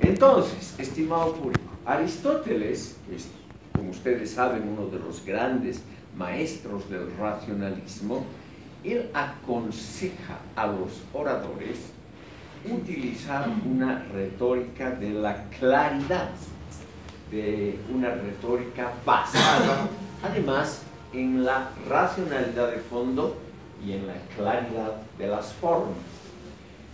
Entonces, estimado público, Aristóteles, es, como ustedes saben, uno de los grandes maestros del racionalismo, él aconseja a los oradores utilizar una retórica de la claridad, de una retórica basada, además, en la racionalidad de fondo y en la claridad de las formas.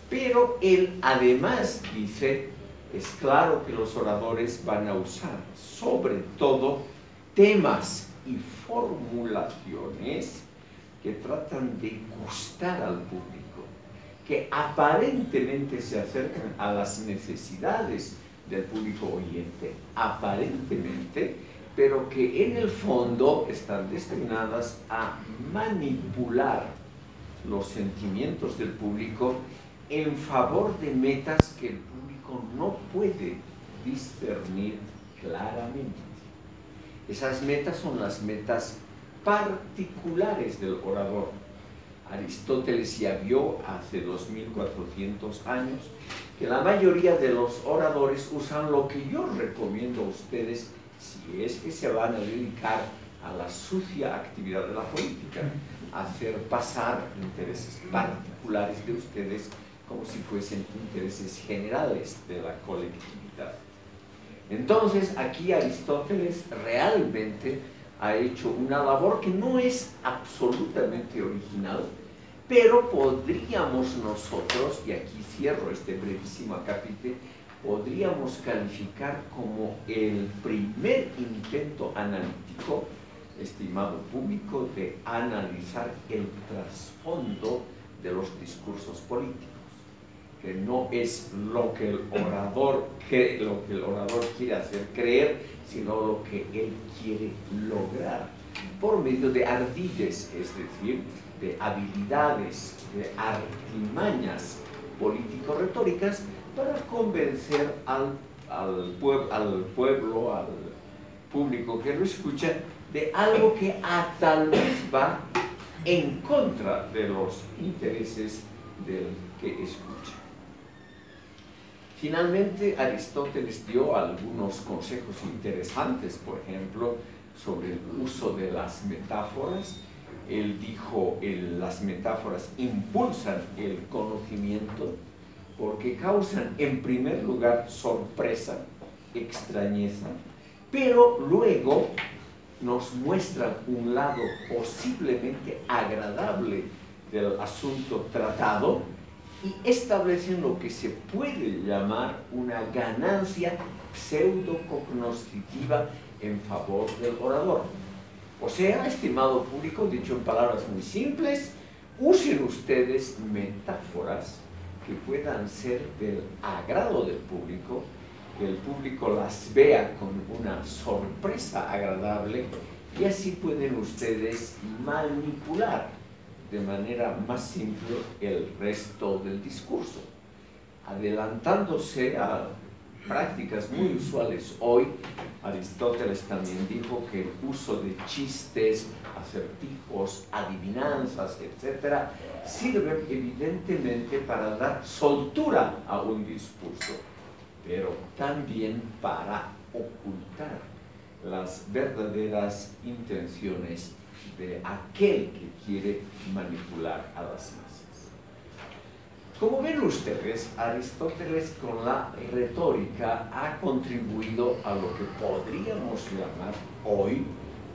Pero él además dice, es claro que los oradores van a usar sobre todo temas y formulaciones que tratan de gustar al público, que aparentemente se acercan a las necesidades del público oyente, aparentemente, pero que en el fondo están destinadas a manipular los sentimientos del público en favor de metas que el no puede discernir claramente. Esas metas son las metas particulares del orador. Aristóteles ya vio hace 2400 años que la mayoría de los oradores usan lo que yo recomiendo a ustedes si es que se van a dedicar a la sucia actividad de la política, hacer pasar intereses particulares de ustedes como si fuesen intereses generales de la colectividad. Entonces, aquí Aristóteles realmente ha hecho una labor que no es absolutamente original, pero podríamos nosotros, y aquí cierro este brevísimo capítulo, podríamos calificar como el primer intento analítico, estimado público, de analizar el trasfondo de los discursos políticos que no es lo que el orador lo que el orador quiere hacer creer, sino lo que él quiere lograr por medio de ardides, es decir, de habilidades, de artimañas político-retóricas para convencer al, al, al pueblo, al público que lo escucha, de algo que a tal vez va en contra de los intereses del que escucha. Finalmente, Aristóteles dio algunos consejos interesantes, por ejemplo, sobre el uso de las metáforas. Él dijo, las metáforas impulsan el conocimiento porque causan en primer lugar sorpresa, extrañeza, pero luego nos muestran un lado posiblemente agradable del asunto tratado y establecen lo que se puede llamar una ganancia pseudo-cognoscitiva en favor del orador. O sea, estimado público, dicho en palabras muy simples, usen ustedes metáforas que puedan ser del agrado del público, que el público las vea con una sorpresa agradable y así pueden ustedes manipular de manera más simple el resto del discurso, adelantándose a prácticas muy usuales hoy, Aristóteles también dijo que el uso de chistes, acertijos, adivinanzas, etc., sirve evidentemente para dar soltura a un discurso, pero también para ocultar las verdaderas intenciones de aquel que quiere manipular a las masas. Como ven ustedes, Aristóteles con la retórica ha contribuido a lo que podríamos llamar hoy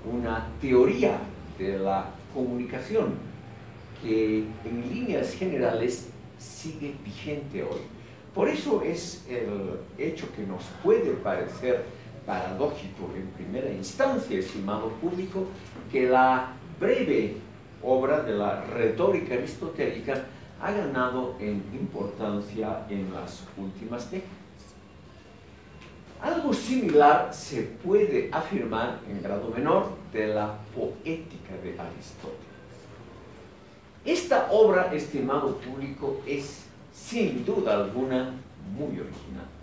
una teoría de la comunicación que en líneas generales sigue vigente hoy. Por eso es el hecho que nos puede parecer paradójico en primera instancia, estimado público, que la breve obra de la retórica aristotélica ha ganado en importancia en las últimas décadas. Algo similar se puede afirmar en grado menor de la poética de Aristóteles. Esta obra, estimado público, es sin duda alguna muy original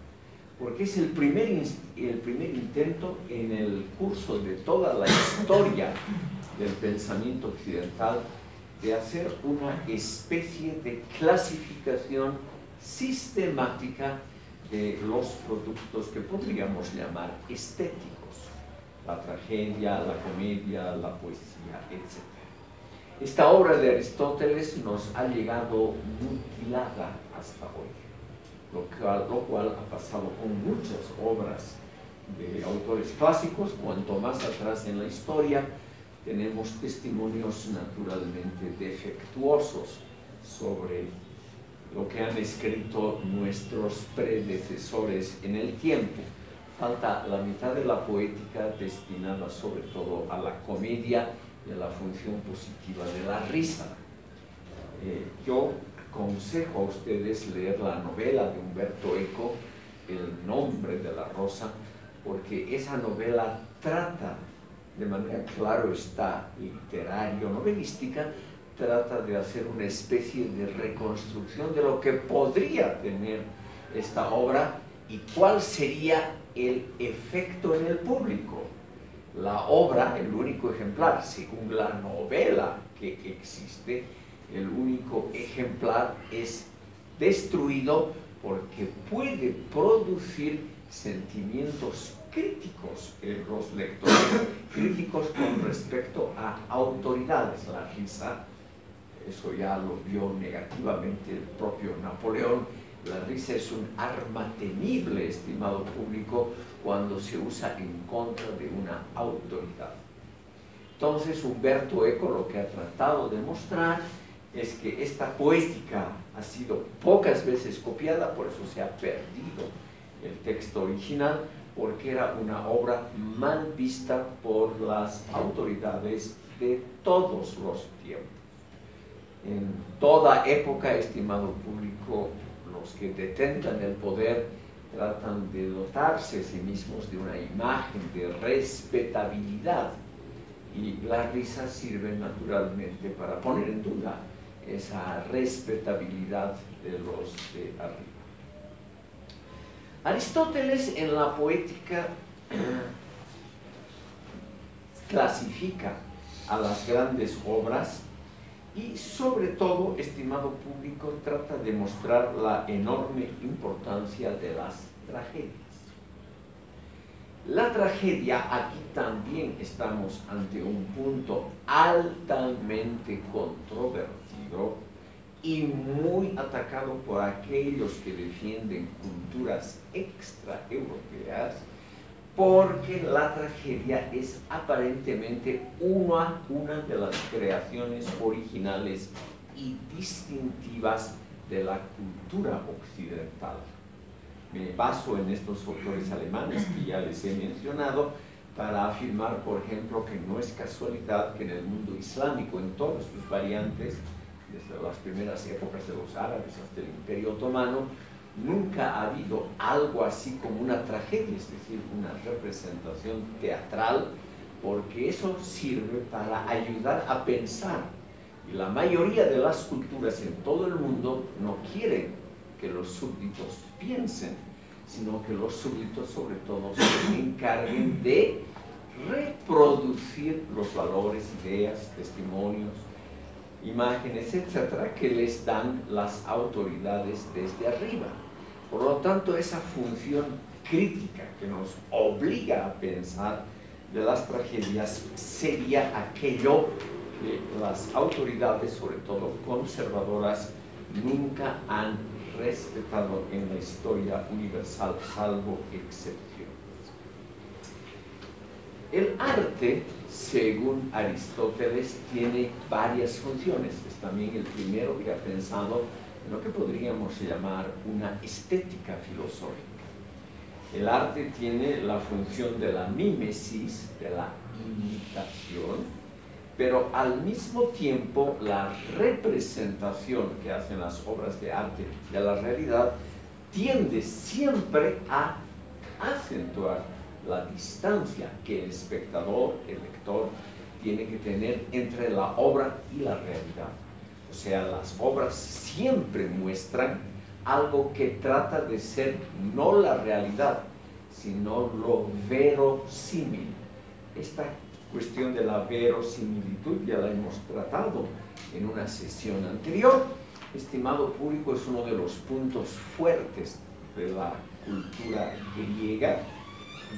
porque es el primer, el primer intento en el curso de toda la historia del pensamiento occidental de hacer una especie de clasificación sistemática de los productos que podríamos llamar estéticos, la tragedia, la comedia, la poesía, etc. Esta obra de Aristóteles nos ha llegado mutilada hasta hoy, lo cual, lo cual ha pasado con muchas obras de autores clásicos, cuanto más atrás en la historia tenemos testimonios naturalmente defectuosos sobre lo que han escrito nuestros predecesores en el tiempo. Falta la mitad de la poética destinada sobre todo a la comedia y a la función positiva de la risa. Eh, yo aconsejo a ustedes leer la novela de Humberto Eco, El nombre de la rosa, porque esa novela trata de manera claro está literario, novelística, trata de hacer una especie de reconstrucción de lo que podría tener esta obra y cuál sería el efecto en el público. La obra, el único ejemplar, según la novela que existe, el único ejemplar es destruido porque puede producir sentimientos críticos en los lectores, críticos con respecto a autoridades. La risa, eso ya lo vio negativamente el propio Napoleón, la risa es un arma temible, estimado público, cuando se usa en contra de una autoridad. Entonces Humberto Eco lo que ha tratado de mostrar es que esta poética ha sido pocas veces copiada, por eso se ha perdido el texto original, porque era una obra mal vista por las autoridades de todos los tiempos. En toda época, estimado público, los que detentan el poder tratan de dotarse a sí mismos de una imagen de respetabilidad y la risa sirve naturalmente para poner en duda esa respetabilidad de los de arriba. Aristóteles en la poética clasifica a las grandes obras y sobre todo, estimado público, trata de mostrar la enorme importancia de las tragedias. La tragedia, aquí también estamos ante un punto altamente controvertido y muy atacado por aquellos que defienden culturas extraeuropeas, porque la tragedia es aparentemente una, una de las creaciones originales y distintivas de la cultura occidental. Me baso en estos autores alemanes que ya les he mencionado para afirmar, por ejemplo, que no es casualidad que en el mundo islámico, en todas sus variantes, desde las primeras épocas de los árabes hasta el imperio otomano, nunca ha habido algo así como una tragedia, es decir, una representación teatral, porque eso sirve para ayudar a pensar. Y la mayoría de las culturas en todo el mundo no quieren que los súbditos piensen, sino que los súbditos sobre todo se encarguen de reproducir los valores, ideas, testimonios, imágenes, etcétera, que les dan las autoridades desde arriba. Por lo tanto, esa función crítica que nos obliga a pensar de las tragedias sería aquello que las autoridades, sobre todo conservadoras, nunca han respetado en la historia universal, salvo excepciones. El arte según Aristóteles, tiene varias funciones. Es también el primero que ha pensado en lo que podríamos llamar una estética filosófica. El arte tiene la función de la mímesis, de la imitación, pero al mismo tiempo la representación que hacen las obras de arte de la realidad tiende siempre a acentuar la distancia que el espectador, el lector, tiene que tener entre la obra y la realidad. O sea, las obras siempre muestran algo que trata de ser no la realidad, sino lo verosímil. Esta cuestión de la verosimilitud ya la hemos tratado en una sesión anterior. Estimado público, es uno de los puntos fuertes de la cultura griega,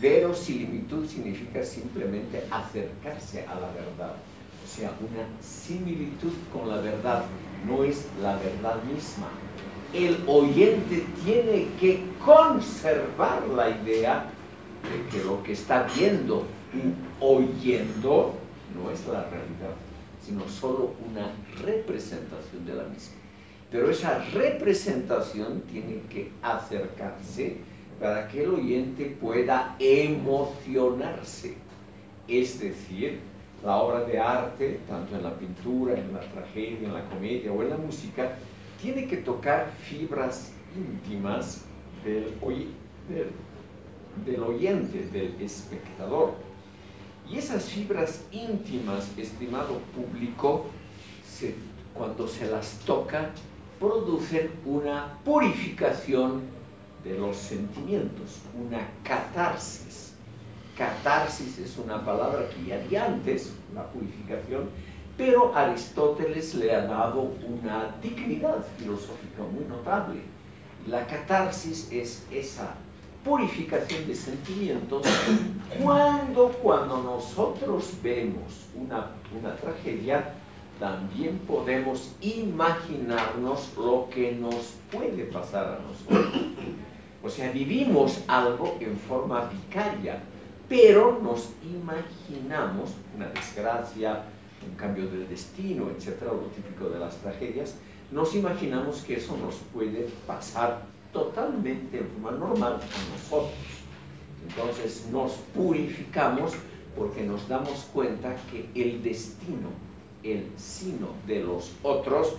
verosimilitud significa simplemente acercarse a la verdad, o sea, una similitud con la verdad, no es la verdad misma. El oyente tiene que conservar la idea de que lo que está viendo y oyendo no es la realidad, sino solo una representación de la misma. Pero esa representación tiene que acercarse para que el oyente pueda emocionarse. Es decir, la obra de arte, tanto en la pintura, en la tragedia, en la comedia o en la música, tiene que tocar fibras íntimas del, del, del oyente, del espectador. Y esas fibras íntimas, estimado público, cuando se las toca, producen una purificación de los sentimientos, una catarsis. Catarsis es una palabra que ya di antes, la purificación, pero Aristóteles le ha dado una dignidad filosófica muy notable. La catarsis es esa purificación de sentimientos cuando, cuando nosotros vemos una, una tragedia, también podemos imaginarnos lo que nos puede pasar a nosotros. O sea, vivimos algo en forma vicaria, pero nos imaginamos una desgracia, un cambio del destino, etcétera, lo típico de las tragedias, nos imaginamos que eso nos puede pasar totalmente en forma normal a nosotros. Entonces nos purificamos porque nos damos cuenta que el destino, el sino de los otros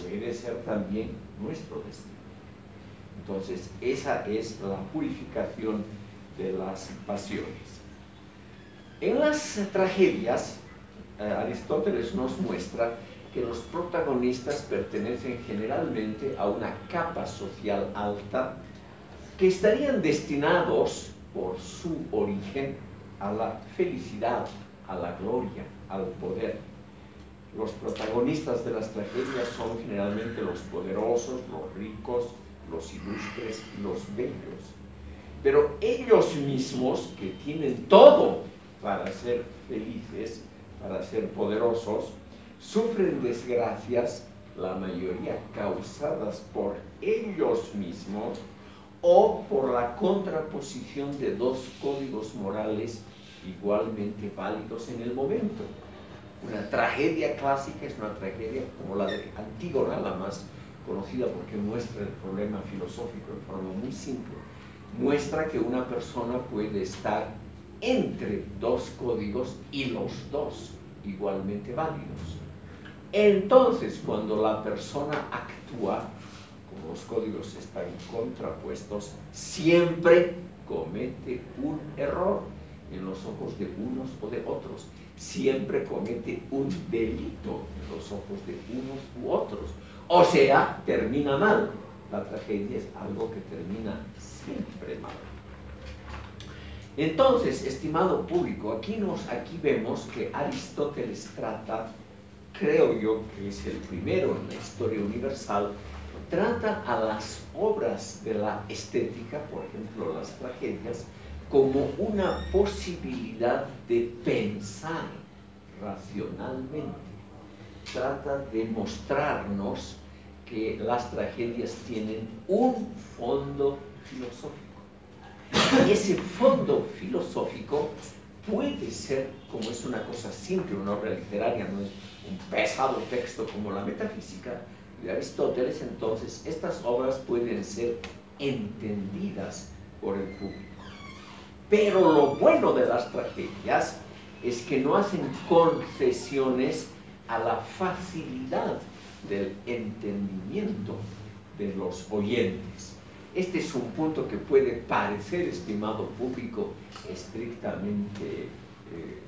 puede ser también nuestro destino. Entonces esa es la purificación de las pasiones. En las tragedias, eh, Aristóteles nos muestra que los protagonistas pertenecen generalmente a una capa social alta que estarían destinados por su origen a la felicidad, a la gloria, al poder. Los protagonistas de las tragedias son generalmente los poderosos, los ricos, los ilustres, los bellos. Pero ellos mismos, que tienen todo para ser felices, para ser poderosos, sufren desgracias, la mayoría causadas por ellos mismos o por la contraposición de dos códigos morales igualmente válidos en el momento. Una tragedia clásica es una tragedia como la de Antígona, la más conocida porque muestra el problema filosófico de forma muy simple. Muestra que una persona puede estar entre dos códigos y los dos igualmente válidos. Entonces, cuando la persona actúa, como los códigos están contrapuestos, siempre comete un error en los ojos de unos o de otros. Siempre comete un delito en los ojos de unos u otros. O sea, termina mal. La tragedia es algo que termina siempre mal. Entonces, estimado público, aquí, nos, aquí vemos que Aristóteles trata, creo yo que es el primero en la historia universal, trata a las obras de la estética, por ejemplo las tragedias, como una posibilidad de pensar racionalmente. Trata de mostrarnos que las tragedias tienen un fondo filosófico. Y ese fondo filosófico puede ser, como es una cosa simple, una obra literaria, no es un pesado texto como la metafísica de Aristóteles, entonces estas obras pueden ser entendidas por el público. Pero lo bueno de las tragedias es que no hacen concesiones a la facilidad del entendimiento de los oyentes. Este es un punto que puede parecer, estimado público, estrictamente, eh,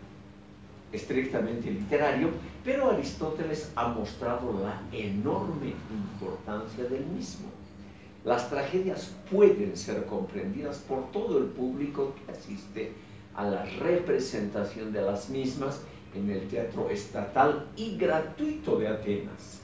estrictamente literario, pero Aristóteles ha mostrado la enorme importancia del mismo. Las tragedias pueden ser comprendidas por todo el público que asiste a la representación de las mismas en el teatro estatal y gratuito de Atenas.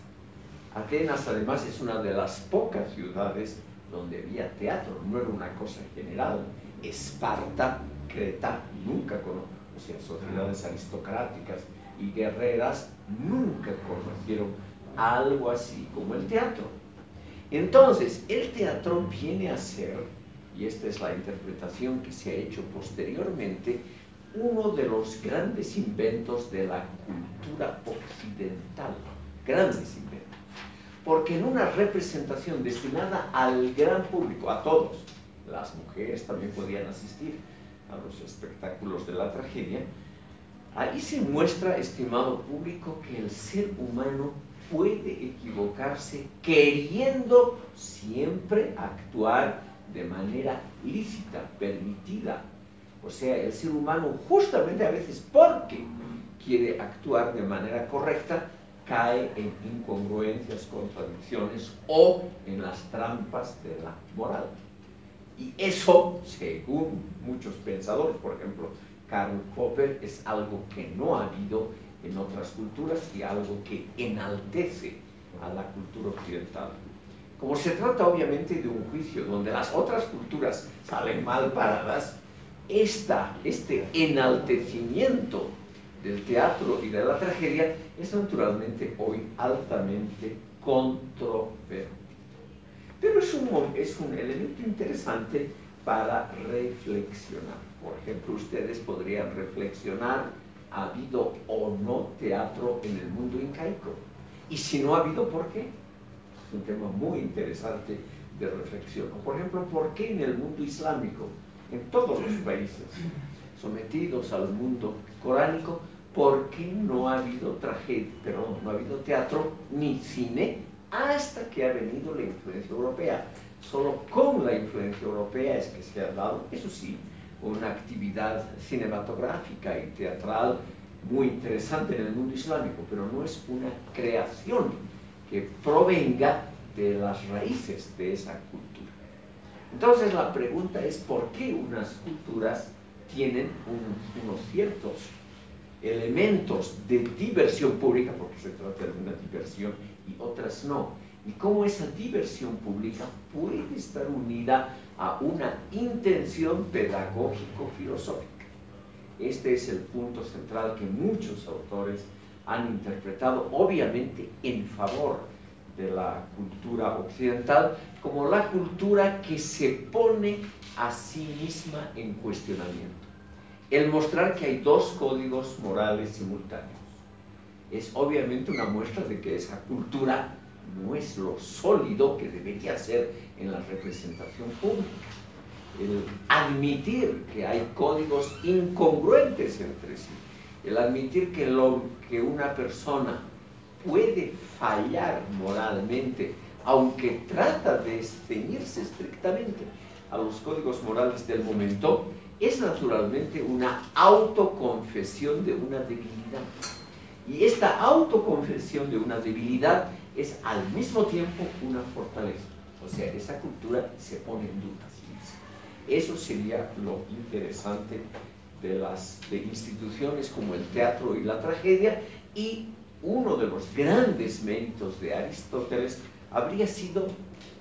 Atenas además es una de las pocas ciudades donde había teatro, no era una cosa general. Esparta, Creta, nunca conocieron, o sea, sociedades aristocráticas y guerreras nunca conocieron algo así como el teatro. Entonces, el teatro viene a ser, y esta es la interpretación que se ha hecho posteriormente, uno de los grandes inventos de la cultura occidental, grandes inventos. Porque en una representación destinada al gran público, a todos, las mujeres también podían asistir a los espectáculos de la tragedia, ahí se muestra, estimado público, que el ser humano puede equivocarse queriendo siempre actuar de manera lícita, permitida. O sea, el ser humano justamente a veces porque quiere actuar de manera correcta, cae en incongruencias, contradicciones o en las trampas de la moral. Y eso, según muchos pensadores, por ejemplo, Karl Popper, es algo que no ha habido en otras culturas y algo que enaltece a la cultura occidental. Como se trata obviamente de un juicio donde las otras culturas salen mal paradas, esta, este enaltecimiento del teatro y de la tragedia es naturalmente hoy altamente controvertido. Pero es un, es un elemento interesante para reflexionar. Por ejemplo, ustedes podrían reflexionar ha habido o no teatro en el mundo incaico. Y si no ha habido, ¿por qué? Es un tema muy interesante de reflexión. Por ejemplo, ¿por qué en el mundo islámico, en todos los países sometidos al mundo coránico, ¿por qué no ha habido tragedia, perdón, no ha habido teatro ni cine hasta que ha venido la influencia europea? Solo con la influencia europea es que se ha dado, eso sí, una actividad cinematográfica y teatral muy interesante en el mundo islámico, pero no es una creación que provenga de las raíces de esa cultura. Entonces la pregunta es por qué unas culturas tienen unos ciertos elementos de diversión pública, porque se trata de una diversión, y otras no. Y cómo esa diversión pública puede estar unida a una intención pedagógico-filosófica. Este es el punto central que muchos autores han interpretado, obviamente en favor de la cultura occidental, como la cultura que se pone a sí misma en cuestionamiento. El mostrar que hay dos códigos morales simultáneos es obviamente una muestra de que esa cultura no es lo sólido que debería ser en la representación pública. El admitir que hay códigos incongruentes entre sí, el admitir que, lo, que una persona puede fallar moralmente, aunque trata de ceñirse estrictamente a los códigos morales del momento, es naturalmente una autoconfesión de una debilidad. Y esta autoconfesión de una debilidad es al mismo tiempo una fortaleza. O sea, esa cultura se pone en duda. Eso sería lo interesante de las de instituciones como el teatro y la tragedia y uno de los grandes méritos de Aristóteles habría sido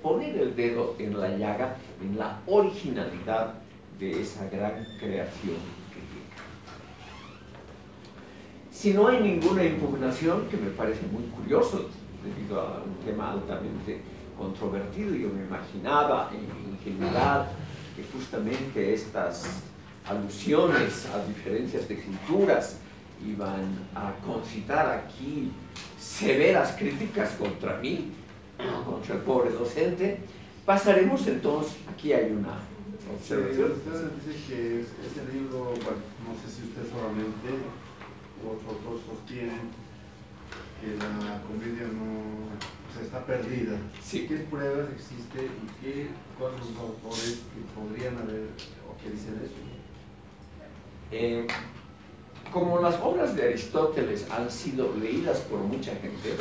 poner el dedo en la llaga, en la originalidad de esa gran creación griega. Si no hay ninguna impugnación, que me parece muy curioso, debido a un tema altamente controvertido. Yo me imaginaba en general que justamente estas alusiones a diferencias de culturas iban a concitar aquí severas críticas contra mí, contra el pobre docente. Pasaremos entonces, aquí hay una observación. Usted dice que este libro, no sé si usted solamente o otros sostienen que la comedia no está perdida. ¿Qué pruebas existen y qué, cuáles son los autores que podrían haber o que dicen eso? Eh, como las obras de Aristóteles han sido leídas por mucha gente,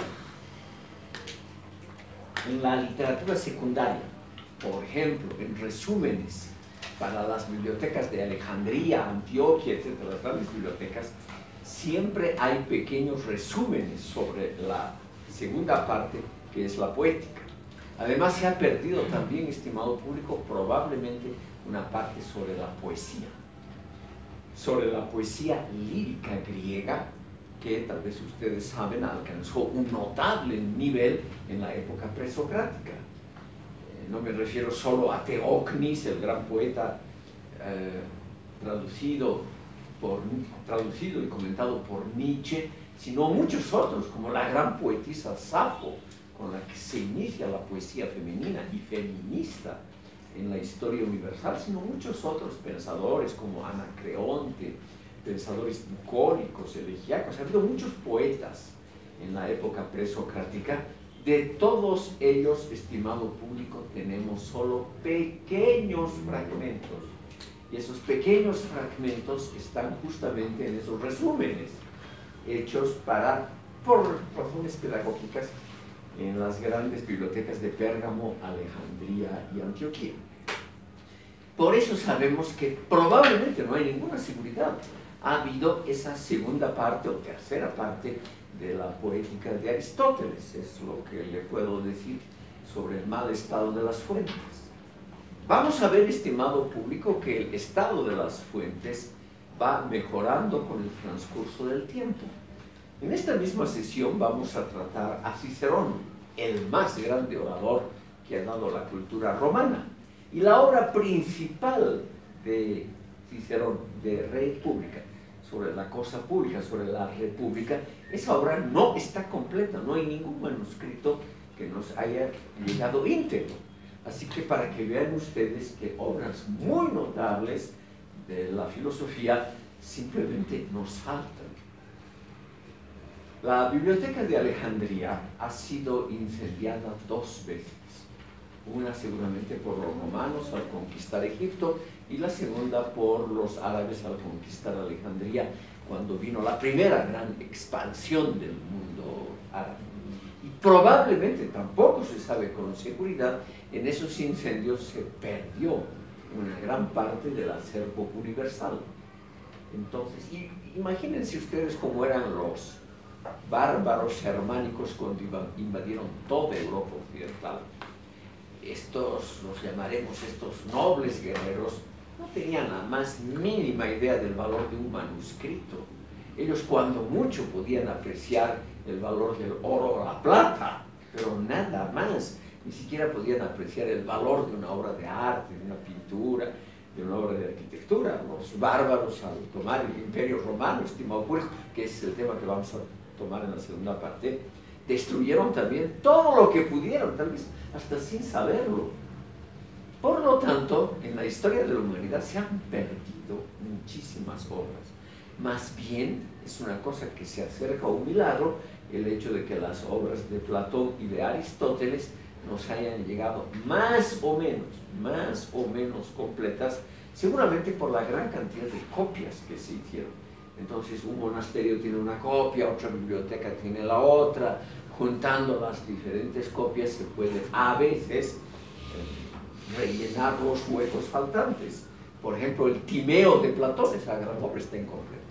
en la literatura secundaria, por ejemplo, en resúmenes para las bibliotecas de Alejandría, Antioquia, etc., las grandes bibliotecas, siempre hay pequeños resúmenes sobre la segunda parte, que es la poética. Además se ha perdido también, estimado público, probablemente una parte sobre la poesía, sobre la poesía lírica griega, que tal vez ustedes saben alcanzó un notable nivel en la época presocrática. Eh, no me refiero solo a Teocnis, el gran poeta eh, traducido, por, traducido y comentado por Nietzsche, sino muchos otros, como la gran poetisa Safo, con la que se inicia la poesía femenina y feminista en la historia universal, sino muchos otros pensadores como Anacreonte, pensadores bucólicos, elegíacos. Ha habido muchos poetas en la época presocrática. De todos ellos, estimado público, tenemos solo pequeños fragmentos. Y esos pequeños fragmentos están justamente en esos resúmenes hechos para, por razones pedagógicas, en las grandes bibliotecas de Pérgamo, Alejandría y Antioquía. Por eso sabemos que probablemente no hay ninguna seguridad. Ha habido esa segunda parte o tercera parte de la poética de Aristóteles, es lo que le puedo decir sobre el mal estado de las fuentes. Vamos a ver, estimado público, que el estado de las fuentes va mejorando con el transcurso del tiempo. En esta misma sesión vamos a tratar a Cicerón, el más grande orador que ha dado la cultura romana. Y la obra principal de Cicerón, de República, sobre la cosa pública, sobre la república, esa obra no está completa, no hay ningún manuscrito que nos haya llegado íntegro. Así que para que vean ustedes que obras muy notables de la filosofía simplemente nos faltan. La biblioteca de Alejandría ha sido incendiada dos veces. Una seguramente por los romanos al conquistar Egipto y la segunda por los árabes al conquistar Alejandría cuando vino la primera gran expansión del mundo árabe. Y probablemente tampoco se sabe con seguridad, en esos incendios se perdió una gran parte del acervo universal. Entonces, imagínense ustedes cómo eran los bárbaros germánicos cuando invadieron toda Europa occidental. Estos, los llamaremos estos nobles guerreros, no tenían la más mínima idea del valor de un manuscrito. Ellos cuando mucho podían apreciar el valor del oro o la plata, pero nada más. Ni siquiera podían apreciar el valor de una obra de arte, de una pintura, de una obra de arquitectura. Los bárbaros al tomar el imperio romano, estimado público, que es el tema que vamos a tomar en la segunda parte, destruyeron también todo lo que pudieron, tal vez hasta sin saberlo. Por lo tanto, en la historia de la humanidad se han perdido muchísimas obras. Más bien es una cosa que se acerca a un milagro el hecho de que las obras de Platón y de Aristóteles nos hayan llegado más o menos, más o menos completas, seguramente por la gran cantidad de copias que se hicieron. Entonces un monasterio tiene una copia, otra biblioteca tiene la otra, juntando las diferentes copias se puede a veces rellenar los huecos faltantes. Por ejemplo, el Timeo de Platón, esa gran obra está incompleta.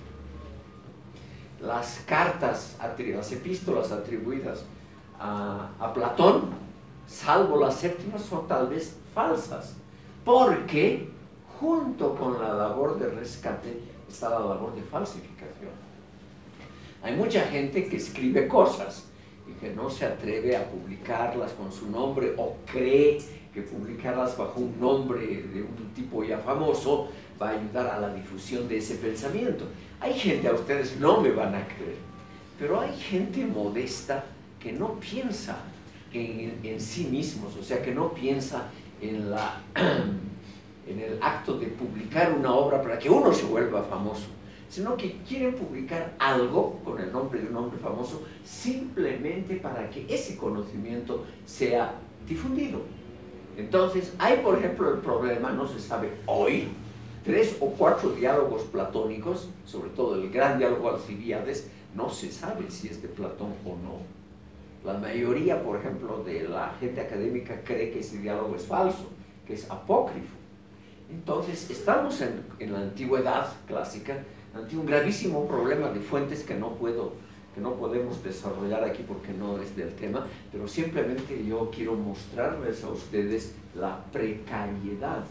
Las cartas, las epístolas atribuidas a, a Platón, salvo las séptimas, son tal vez falsas, porque junto con la labor de rescate está la labor de falsificación. Hay mucha gente que escribe cosas y que no se atreve a publicarlas con su nombre o cree que publicarlas bajo un nombre de un tipo ya famoso va a ayudar a la difusión de ese pensamiento. Hay gente, a ustedes no me van a creer, pero hay gente modesta que no piensa en, sí mismos, o sea, que no piensa en la en el acto de publicar una obra para que uno se vuelva famoso, sino que quieren publicar algo con el nombre de un hombre famoso simplemente para que ese conocimiento sea difundido. Entonces, hay por ejemplo el problema, no se sabe hoy, tres o cuatro diálogos platónicos, sobre todo el gran diálogo Alcibiades, no se sabe si es de Platón o no. La mayoría, por ejemplo, de la gente académica cree que ese diálogo es falso, que es apócrifo. Entonces, estamos en, la antigüedad clásica ante un gravísimo problema de fuentes que no puedo que no podemos desarrollar aquí porque no es del tema, pero simplemente yo quiero mostrarles a ustedes la precariedad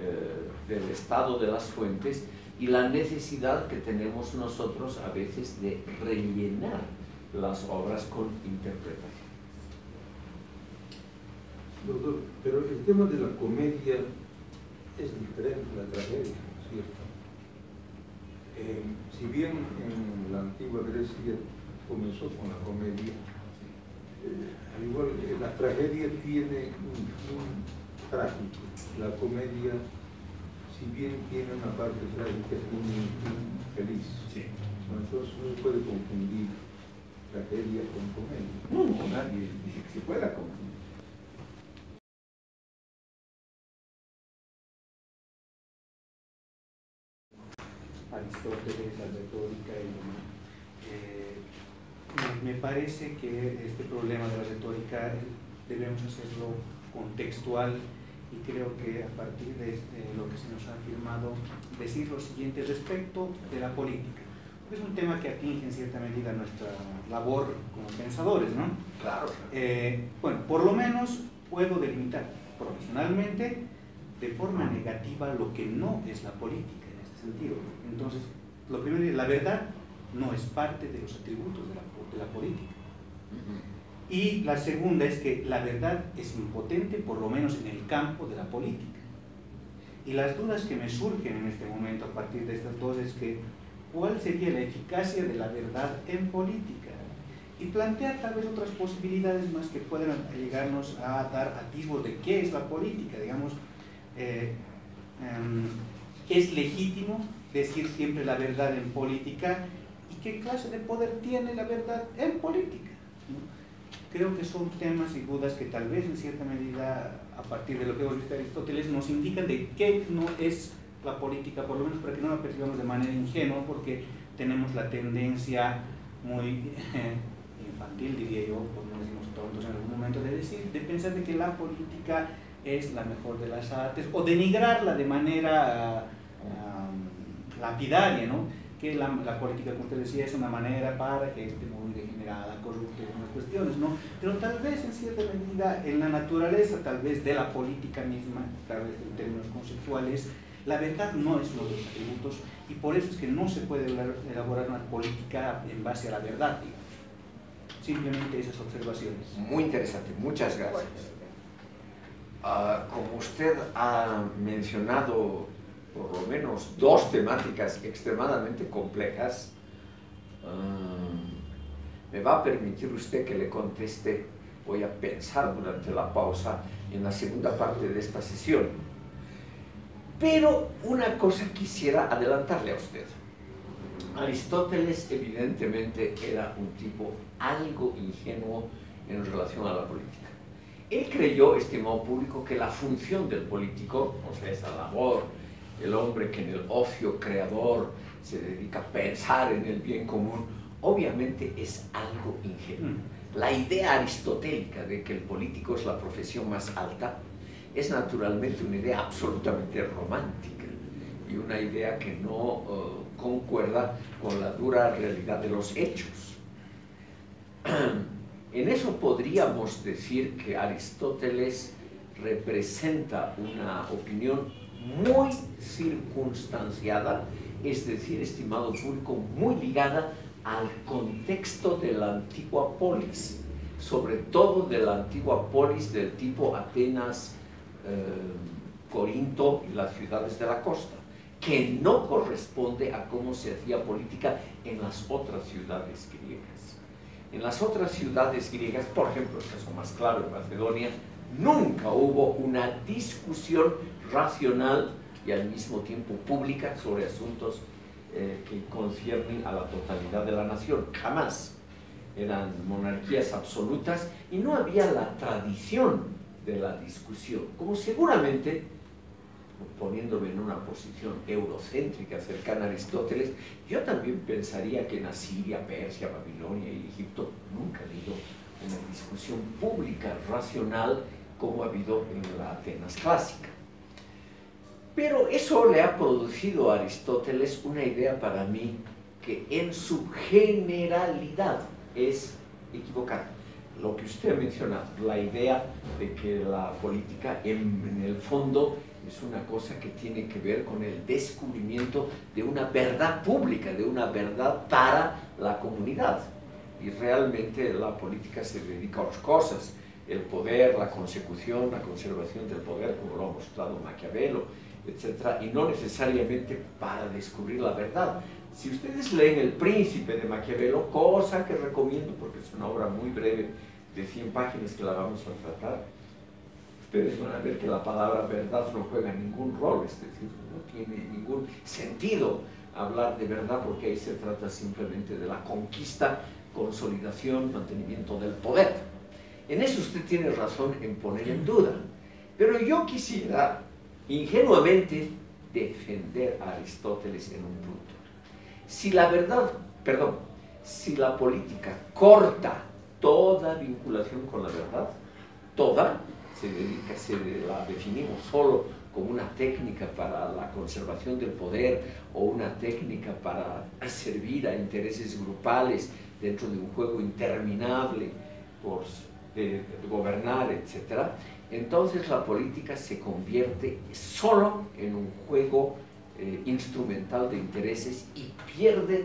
eh, del estado de las fuentes y la necesidad que tenemos nosotros a veces de rellenar las obras con interpretación. Doctor, pero el tema de la comedia es diferente de la tragedia, ¿cierto? Eh, si bien en la antigua Grecia comenzó con la comedia, eh, al igual que la tragedia tiene un fin trágico, la comedia, si bien tiene una parte trágica, tiene un fin feliz. Entonces no se puede confundir tragedia con comedia. No, nadie dice que se pueda confundir. Aristóteles, la retórica y me parece que este problema de la retórica debemos hacerlo contextual y creo que a partir de lo que se nos ha afirmado decir lo siguiente respecto de la política. Es un tema que atinge en cierta medida nuestra labor como pensadores, ¿no? Claro. Eh, bueno, por lo menos puedo delimitar profesionalmente de forma negativa lo que no es la política sentido. Entonces, lo primero es, la verdad no es parte de los atributos de la, de la política. Y la segunda es que la verdad es impotente, por lo menos en el campo de la política. Y las dudas que me surgen en este momento a partir de estas dos es que, ¿cuál sería la eficacia de la verdad en política? Y plantear tal vez otras posibilidades más que puedan llegarnos a dar atisbos de qué es la política, digamos, eh, em, es legítimo decir siempre la verdad en política qué clase de poder tiene la verdad en política. Creo que son temas y dudas que tal vez en cierta medida, a partir de lo que hemos visto Aristóteles, nos indican de qué no es la política, por lo menos para que no la percibamos de manera ingenua, porque tenemos la tendencia muy infantil, diría yo, por no decimos tontos en algún momento, de decir, de pensar de que la política es la mejor de las artes, o denigrarla de manera lapidaria, ¿no? Que la, política, como usted decía, es una manera para gente muy degenerada, corrupta y unas cuestiones, ¿no? Pero tal vez en cierta medida en la naturaleza, tal vez de la política misma, tal vez en términos conceptuales, la verdad no es uno de los atributos y por eso es que no se puede elaborar una política en base a la verdad, digamos. Simplemente esas observaciones. Muy interesante, muchas gracias. Uh, como usted ha mencionado por lo menos dos temáticas extremadamente complejas, mm, me va a permitir usted que le conteste, voy a pensar durante la pausa en la segunda parte de esta sesión. Pero una cosa quisiera adelantarle a usted. Aristóteles evidentemente era un tipo algo ingenuo en relación a la política. Él creyó, estimado público, que la función del político, o sea, esa labor el hombre que en el ocio creador se dedica a pensar en el bien común, obviamente es algo ingenuo. Mm. La idea aristotélica de que el político es la profesión más alta es naturalmente una idea absolutamente romántica y una idea que no eh, concuerda con la dura realidad de los hechos. En eso podríamos decir que Aristóteles representa una opinión muy circunstanciada, es decir, estimado público, muy ligada al contexto de la antigua polis, sobre todo de la antigua polis del tipo Atenas, eh, Corinto y las ciudades de la costa, que no corresponde a cómo se hacía política en las otras ciudades griegas. En las otras ciudades griegas, por ejemplo, el caso más claro en Macedonia, nunca hubo una discusión racional y al mismo tiempo pública sobre asuntos eh, que conciernen a la totalidad de la nación. Jamás. Eran monarquías absolutas y no había la tradición de la discusión, como seguramente, poniéndome en una posición eurocéntrica cercana a Aristóteles, yo también pensaría que en Asiria, Persia, Babilonia y Egipto nunca ha habido una discusión pública, racional, como ha habido en la Atenas clásica. Pero eso le ha producido a Aristóteles una idea para mí que en su generalidad es equivocada. Lo que usted ha mencionado, la idea de que la política en, el fondo es una cosa que tiene que ver con el descubrimiento de una verdad pública, de una verdad para la comunidad. Y realmente la política se dedica a otras cosas, el poder, la consecución, la conservación del poder, como lo ha mostrado Maquiavelo, etc. Y no necesariamente para descubrir la verdad. Si ustedes leen El Príncipe de Maquiavelo, cosa que recomiendo porque es una obra muy breve de 100 páginas que la vamos a tratar, ustedes van a ver que la palabra verdad no juega ningún rol, es decir, no tiene ningún sentido hablar de verdad porque ahí se trata simplemente de la conquista, consolidación, mantenimiento del poder. En eso usted tiene razón en poner en duda. Pero yo quisiera ingenuamente defender a Aristóteles en un punto. Si la verdad, perdón, si la política corta toda vinculación con la verdad, toda, se dedica, se la definimos solo como una técnica para la conservación del poder o una técnica para servir a intereses grupales dentro de un juego interminable por gobernar, etc., entonces la política se convierte solo en un juego eh, instrumental de intereses y pierde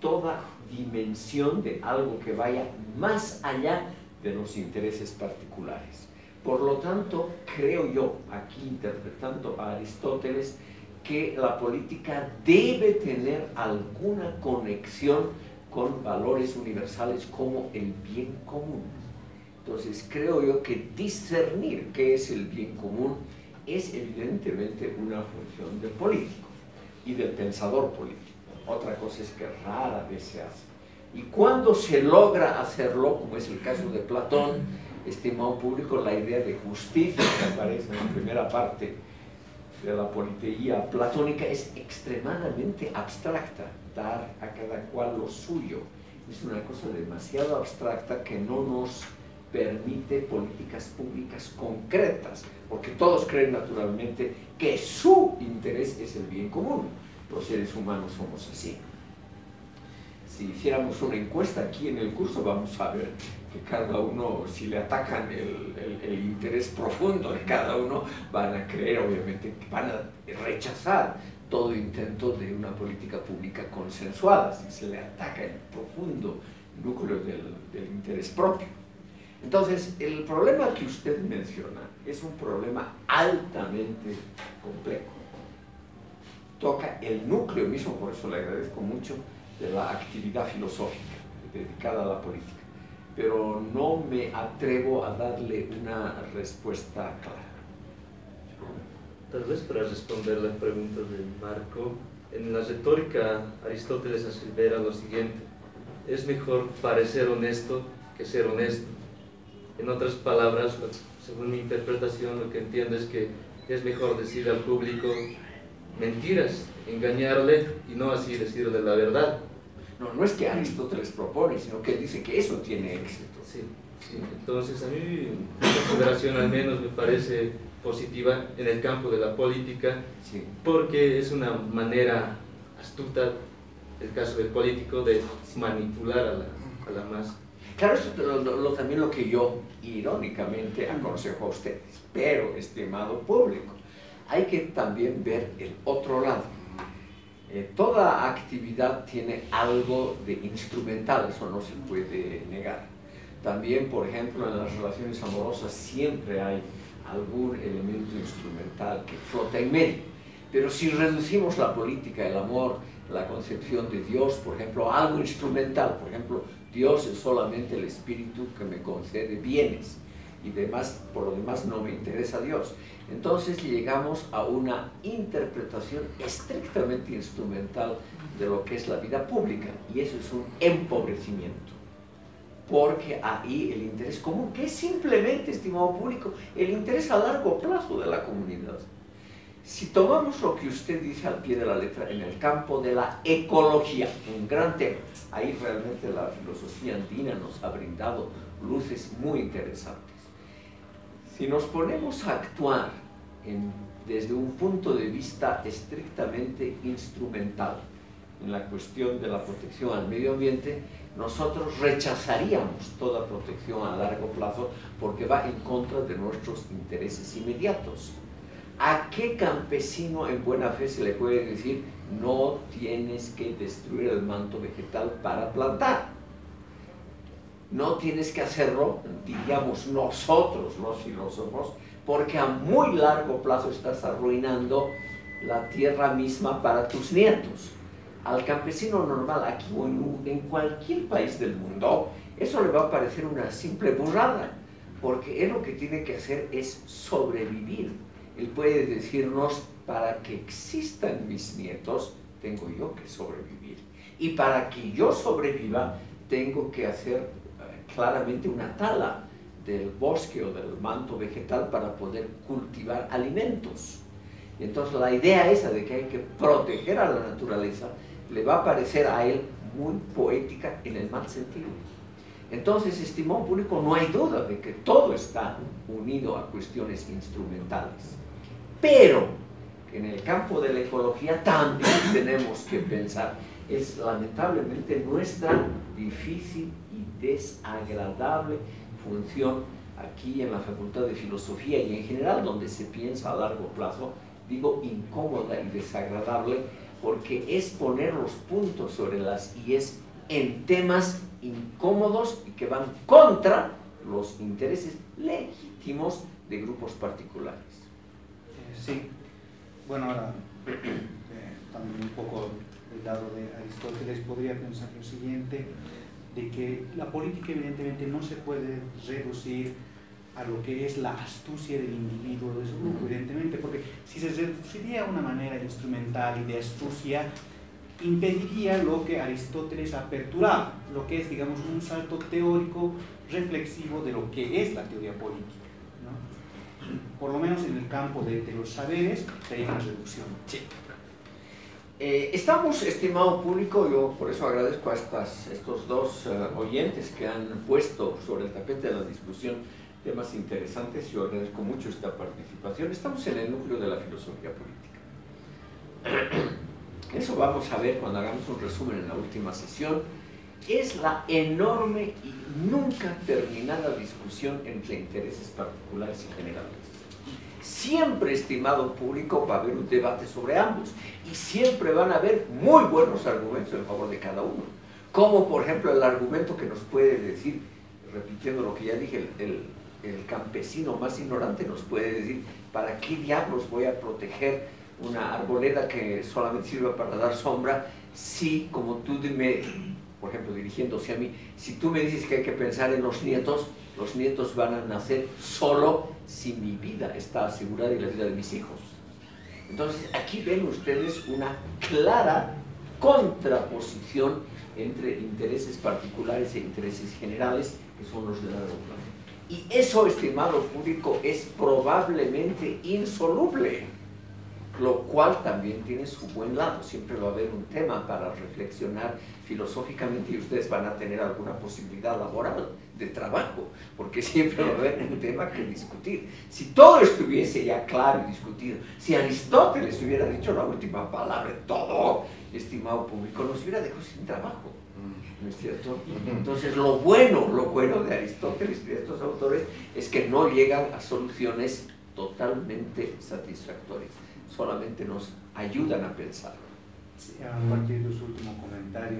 toda dimensión de algo que vaya más allá de los intereses particulares. Por lo tanto, creo yo, aquí interpretando a Aristóteles, que la política debe tener alguna conexión con valores universales como el bien común. Entonces, creo yo que discernir qué es el bien común es evidentemente una función del político y del pensador político. Otra cosa es que rara vez se hace. Y cuando se logra hacerlo, como es el caso de Platón, estimado público, la idea de justicia que aparece en la primera parte de la politeía platónica es extremadamente abstracta, dar a cada cual lo suyo. Es una cosa demasiado abstracta que no nos permite políticas públicas concretas, porque todos creen naturalmente que su interés es el bien común. Los seres humanos somos así. Si hiciéramos una encuesta aquí en el curso, vamos a ver que cada uno, si le atacan el, interés profundo de cada uno, van a creer, obviamente, van a rechazar todo intento de una política pública consensuada, si se le ataca el profundo núcleo del interés propio. Entonces, el problema que usted menciona es un problema altamente complejo. Toca el núcleo mismo, por eso le agradezco mucho, de la actividad filosófica dedicada a la política. Pero no me atrevo a darle una respuesta clara. Tal vez para responder la pregunta de Marco, en la retórica Aristóteles asevera lo siguiente, es mejor parecer honesto que ser honesto en otras palabras, según mi interpretación, lo que entiendo es que es mejor decir al público mentiras, engañarle y no así decirle la verdad. No, no es que Aristóteles propone, sino que él dice que eso tiene éxito. Sí, sí. Entonces a mí la consideración al menos me parece positiva en el campo de la política, porque es una manera astuta, el caso del político, de manipular a la, a la masa. Claro, eso es también lo que yo irónicamente aconsejo a ustedes. Pero, estimado público, hay que también ver el otro lado. Eh, toda actividad tiene algo de instrumental, eso no se puede negar. También, por ejemplo, en las relaciones amorosas siempre hay algún elemento instrumental que flota en medio. Pero si reducimos la política, el amor, la concepción de Dios, por ejemplo, a algo instrumental, por ejemplo, Dios es solamente el espíritu que me concede bienes y demás, por lo demás no me interesa Dios. Entonces llegamos a una interpretación estrictamente instrumental de lo que es la vida pública y eso es un empobrecimiento. Porque ahí el interés común, que es simplemente, estimado público, el interés a largo plazo de la comunidad. Si tomamos lo que usted dice al pie de la letra en el campo de la ecología, un gran tema, ahí realmente la filosofía andina nos ha brindado luces muy interesantes. Si nos ponemos a actuar desde un punto de vista estrictamente instrumental, en la cuestión de la protección al medio ambiente, nosotros rechazaríamos toda protección a largo plazo porque va en contra de nuestros intereses inmediatos. ¿A qué campesino en buena fe se le puede decir no tienes que destruir el manto vegetal para plantar? No tienes que hacerlo, diríamos nosotros los filósofos, porque a muy largo plazo estás arruinando la tierra misma para tus nietos. Al campesino normal aquí o en, cualquier país del mundo, eso le va a parecer una simple burrada, porque él lo que tiene que hacer es sobrevivir. Él puede decirnos, para que existan mis nietos, tengo yo que sobrevivir. Y para que yo sobreviva, tengo que hacer eh, claramente una tala del bosque o del manto vegetal para poder cultivar alimentos. Entonces la idea esa de que hay que proteger a la naturaleza le va a parecer a él muy poética en el mal sentido. Entonces, estimado público, no hay duda de que todo está unido a cuestiones instrumentales. Pero en el campo de la ecología también tenemos que pensar, es lamentablemente nuestra difícil y desagradable función aquí en la Facultad de Filosofía y en general donde se piensa a largo plazo, digo incómoda y desagradable, porque es poner los puntos sobre las IES en temas incómodos y que van contra los intereses legítimos de grupos particulares. Sí, bueno, ahora eh, también un poco del lado de Aristóteles podría pensar lo siguiente, de que la política evidentemente no se puede reducir a lo que es la astucia del individuo de su grupo, evidentemente, porque si se reduciría a una manera instrumental y de astucia, impediría lo que Aristóteles aperturaba, lo que es, digamos, un salto teórico reflexivo de lo que es la teoría política. Por lo menos en el campo de, los saberes, hay una reducción. Sí. Eh, estamos, estimado público, yo por eso agradezco a estas, estos dos eh, oyentes que han puesto sobre el tapete de la discusión temas interesantes. Yo agradezco mucho esta participación. Estamos en el núcleo de la filosofía política. Eso vamos a ver cuando hagamos un resumen en la última sesión. Es la enorme y nunca terminada discusión entre intereses particulares y generales. Siempre, estimado público, va a haber un debate sobre ambos y siempre van a haber muy buenos argumentos en favor de cada uno. Como por ejemplo el argumento que nos puede decir, repitiendo lo que ya dije, el el campesino más ignorante nos puede decir, ¿para qué diablos voy a proteger una arboleda que solamente sirve para dar sombra si, como tú dime, por ejemplo, dirigiéndose a mí, si tú me dices que hay que pensar en los nietos, los nietos van a nacer solo si mi vida está asegurada y la vida de mis hijos. Entonces, aquí ven ustedes una clara contraposición entre intereses particulares e intereses generales, que son los de la revolución. Y eso, estimado público, es probablemente insoluble, lo cual también tiene su buen lado. Siempre va a haber un tema para reflexionar filosóficamente y ustedes van a tener alguna posibilidad laboral de trabajo, porque siempre va a haber un tema que discutir. Si todo estuviese ya claro y discutido, si Aristóteles hubiera dicho la última palabra, todo, estimado público, nos hubiera dejado sin trabajo. ¿no es cierto? Entonces lo bueno, lo bueno de Aristóteles y de estos autores es que no llegan a soluciones totalmente satisfactorias, solamente nos ayudan a pensar. a partir de su último comentario,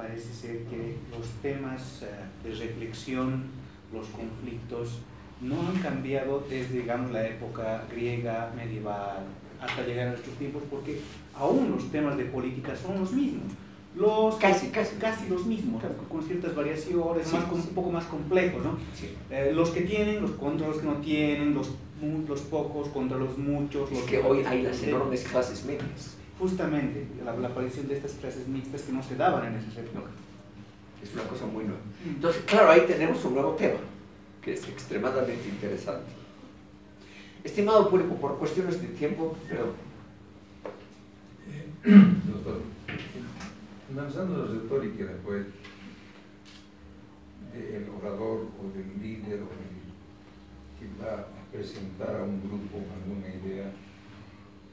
parece ser que los temas eh, de reflexión, los conflictos, no han cambiado desde, digamos, la época griega, medieval, hasta llegar a nuestros tiempos, porque aún los temas de política son los mismos los casi, casi, casi los mismos, con ciertas variaciones, más, un poco más complejos, ¿no? Eh, los que tienen, los contra los que no tienen, los, los pocos contra los muchos. Los que hoy hay las enormes clases medias. Justamente, la, aparición de estas clases mixtas que no se daban en ese época. Es una cosa muy nueva. Mm. Entonces, claro, ahí tenemos un nuevo tema, que es extremadamente interesante. Estimado público, por cuestiones de tiempo, pero... Analizando la retórica después del orador o del líder o del que va a presentar a un grupo alguna idea,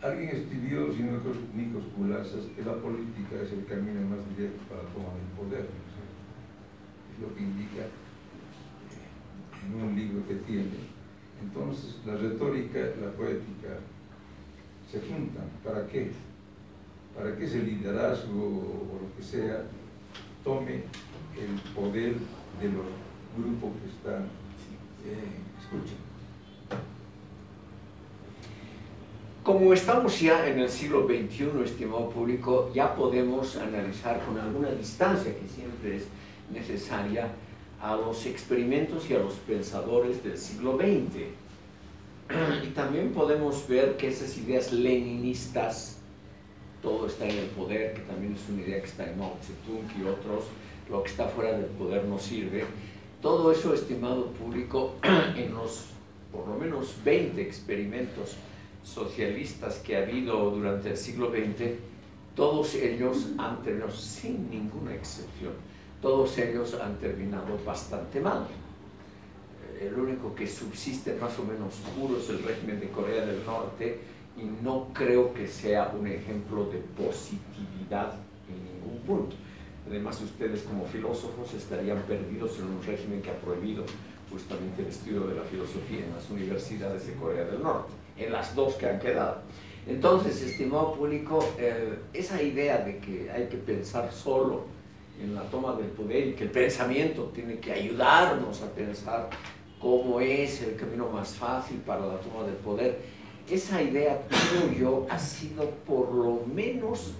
Alguien escribió, si no Nikos Kulasas, que la política es el camino más directo para tomar el poder. Es lo que indica eh, en un libro que tiene. Entonces, la retórica la poética se juntan. ¿Para qué? Para que ese liderazgo o lo que sea tome el poder de los grupos que están eh. Como estamos ya en el siglo XXI, estimado público, ya podemos analizar con alguna distancia que siempre es necesaria a los experimentos y a los pensadores del siglo XX. Y también podemos ver que esas ideas leninistas, todo está en el poder, que también es una idea que está en Mao Zedong y otros, lo que está fuera del poder no sirve. Todo eso, estimado público, en los por lo menos 20 experimentos socialistas que ha habido durante el siglo XX, todos ellos han terminado, sin ninguna excepción, todos ellos han terminado bastante mal. El único que subsiste más o menos puro es el régimen de Corea del Norte y no creo que sea un ejemplo de positividad en ningún punto. Además, ustedes como filósofos estarían perdidos en un régimen que ha prohibido justamente el estudio de la filosofía en las universidades de Corea del Norte en las dos que han quedado. Entonces, estimado público, eh, esa idea de que hay que pensar solo en la toma del poder y que el pensamiento tiene que ayudarnos a pensar cómo es el camino más fácil para la toma del poder, esa idea, creo yo, ha sido por lo menos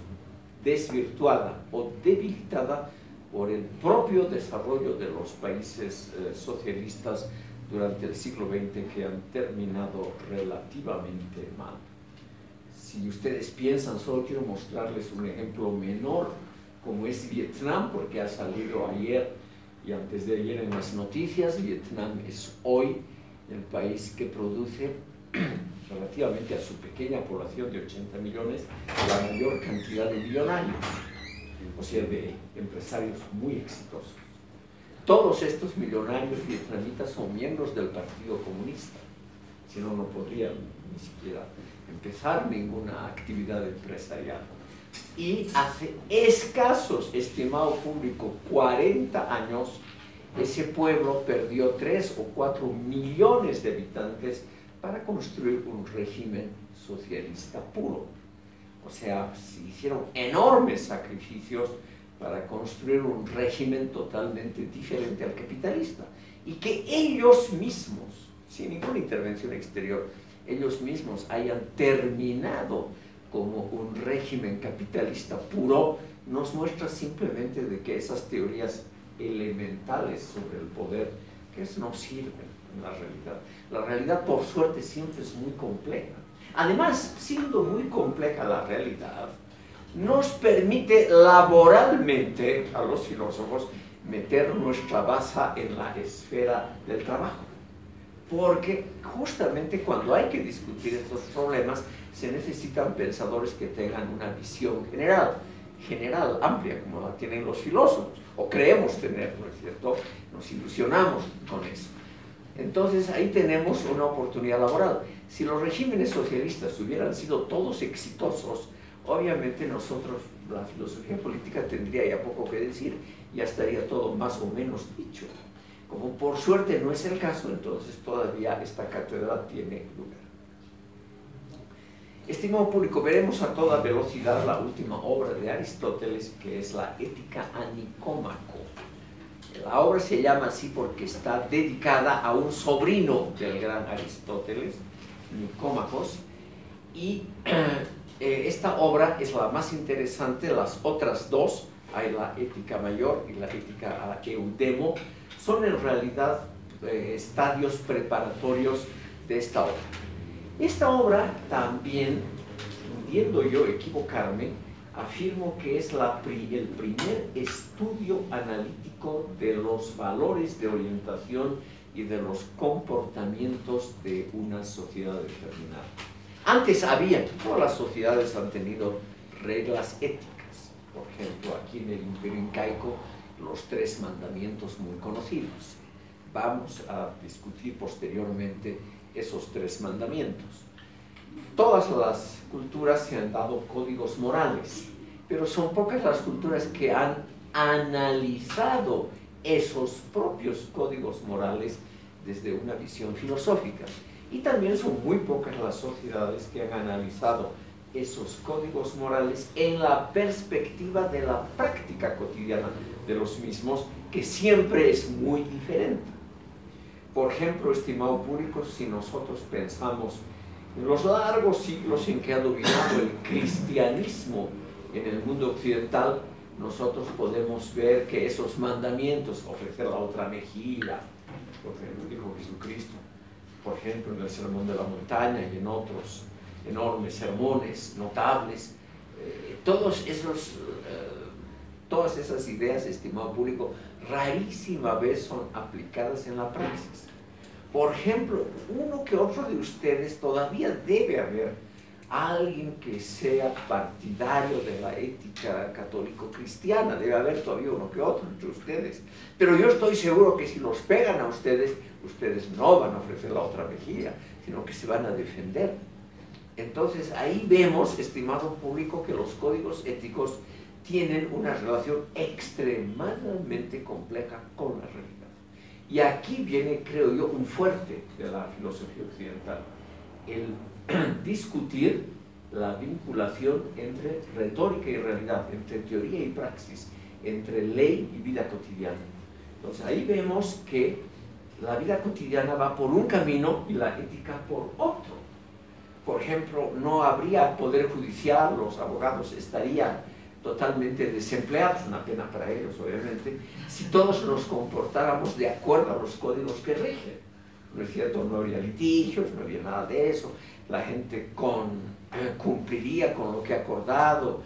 desvirtuada o debilitada por el propio desarrollo de los países eh, socialistas durante el siglo XX que han terminado relativamente mal. Si ustedes piensan, solo quiero mostrarles un ejemplo menor, como es Vietnam, porque ha salido ayer y antes de ayer en las noticias, Vietnam es hoy el país que produce, relativamente a su pequeña población de 80 millones, la mayor cantidad de millonarios, o sea, de empresarios muy exitosos. Todos estos millonarios vietnamitas son miembros del Partido Comunista, si no, no podrían ni siquiera empezar ninguna actividad empresarial. Y hace escasos, estimado público, 40 años, ese pueblo perdió 3 o 4 millones de habitantes para construir un régimen socialista puro. O sea, se hicieron enormes sacrificios para construir un régimen totalmente diferente al capitalista y que ellos mismos, sin ninguna intervención exterior, ellos mismos hayan terminado como un régimen capitalista puro, nos muestra simplemente de que esas teorías elementales sobre el poder, que no sirven en la realidad. La realidad, por suerte, siempre es muy compleja. Además, siendo muy compleja la realidad, nos permite laboralmente a los filósofos meter nuestra base en la esfera del trabajo. Porque justamente cuando hay que discutir estos problemas se necesitan pensadores que tengan una visión general, general, amplia, como la tienen los filósofos, o creemos tener, ¿no es cierto? Nos ilusionamos con eso. Entonces ahí tenemos una oportunidad laboral. Si los regímenes socialistas hubieran sido todos exitosos, obviamente nosotros, la filosofía política tendría ya poco que decir, ya estaría todo más o menos dicho. Como por suerte no es el caso, entonces todavía esta cátedra tiene lugar. Estimado público, veremos a toda velocidad la última obra de Aristóteles, que es la Ética a Nicómaco. La obra se llama así porque está dedicada a un sobrino del gran Aristóteles, Nicómacos, y Eh, esta obra es la más interesante, las otras dos, hay la ética mayor y la ética a Eudemo, son en realidad eh, estadios preparatorios de esta obra. Esta obra también, pudiendo yo equivocarme, afirmo que es la, el primer estudio analítico de los valores de orientación y de los comportamientos de una sociedad determinada. Antes había, todas las sociedades han tenido reglas éticas. Por ejemplo, aquí en el Imperio Incaico, los tres mandamientos muy conocidos. Vamos a discutir posteriormente esos tres mandamientos. todas las culturas se han dado códigos morales, pero son pocas las culturas que han analizado esos propios códigos morales desde una visión filosófica. Y también son muy pocas las sociedades que han analizado esos códigos morales en la perspectiva de la práctica cotidiana de los mismos, que siempre es muy diferente. Por ejemplo, estimado público, si nosotros pensamos en los largos siglos en que ha dominado el cristianismo en el mundo occidental, nosotros podemos ver que esos mandamientos, ofrecer la otra mejilla, lo dijo Jesucristo, por ejemplo, en el Sermón de la Montaña y en otros enormes sermones notables, eh, todos esos, eh, todas esas ideas, estimado público, rarísima vez son aplicadas en la praxis. Por ejemplo, uno que otro de ustedes todavía debe haber alguien que sea partidario de la ética católico-cristiana. Debe haber todavía uno que otro entre ustedes. Pero yo estoy seguro que si los pegan a ustedes, ustedes no van a ofrecer la otra mejilla, sino que se van a defender. Entonces ahí vemos, estimado público, que los códigos éticos tienen una relación extremadamente compleja con la realidad. Y aquí viene, creo yo, un fuerte de la filosofía occidental, el discutir la vinculación entre retórica y realidad, entre teoría y praxis, entre ley y vida cotidiana. Entonces ahí vemos que la vida cotidiana va por un camino y la ética por otro. Por ejemplo, no habría poder judicial, los abogados estarían totalmente desempleados, una pena para ellos obviamente, si todos nos comportáramos de acuerdo a los códigos que rigen. ¿No es cierto? No habría litigios, no habría nada de eso, la gente eh, cumpliría con lo que ha acordado,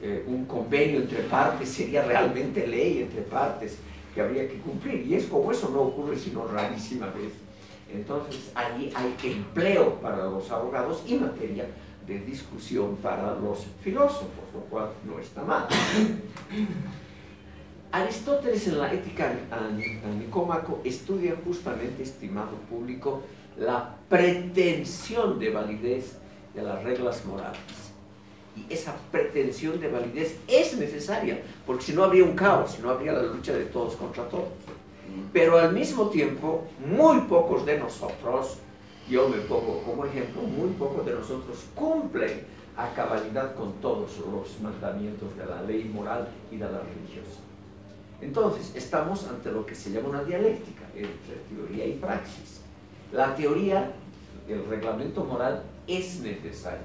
eh, un convenio entre partes sería realmente ley entre partes que habría que cumplir. Y es como eso no ocurre sino rarísima vez. Entonces ahí hay empleo para los abogados y materia de discusión para los filósofos, lo cual no está mal. Aristóteles en la ética a Nicómaco estudia justamente, estimado público, la pretensión de validez de las reglas morales. Y esa pretensión de validez es necesaria, porque si no habría un caos, si no habría la lucha de todos contra todos. Pero al mismo tiempo, muy pocos de nosotros, yo me pongo como ejemplo, muy pocos de nosotros cumplen a cabalidad con todos los mandamientos de la ley moral y de la religiosa. Entonces, estamos ante lo que se llama una dialéctica entre teoría y praxis. La teoría, el reglamento moral es necesario,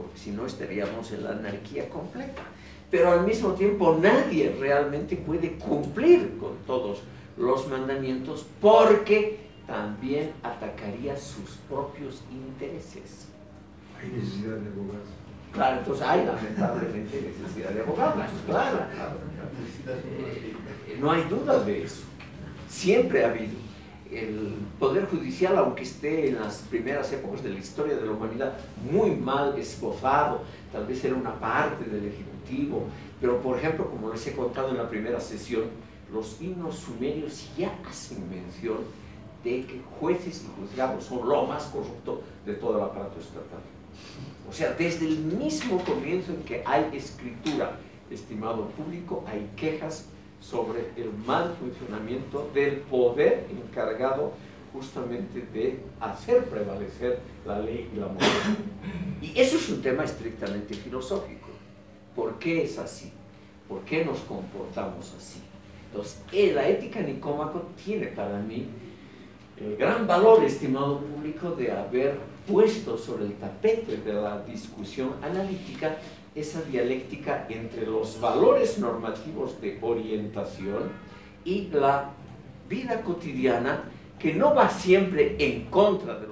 porque si no estaríamos en la anarquía completa. Pero al mismo tiempo nadie realmente puede cumplir con todos los mandamientos porque también atacaría sus propios intereses. Hay necesidad de abogados. Claro, entonces hay lamentablemente necesidad de abogados, claro. No hay duda de eso. Siempre ha habido el Poder Judicial, aunque esté en las primeras épocas de la historia de la humanidad muy mal esbozado, tal vez era una parte del Ejecutivo, pero por ejemplo, como les he contado en la primera sesión, los himnos sumerios ya hacen mención de que jueces y juzgados son lo más corrupto de todo el aparato estatal. O sea, desde el mismo comienzo en que hay escritura, estimado público, hay quejas sobre el mal funcionamiento del poder encargado justamente de hacer prevalecer la ley y la moral. Y eso es un tema estrictamente filosófico. ¿Por qué es así? ¿Por qué nos comportamos así? Entonces, eh, la ética nicómaco tiene para mí el gran valor, estimado público, de haber puesto sobre el tapete de la discusión analítica esa dialéctica entre los valores normativos de orientación y la vida cotidiana que no va siempre en contra de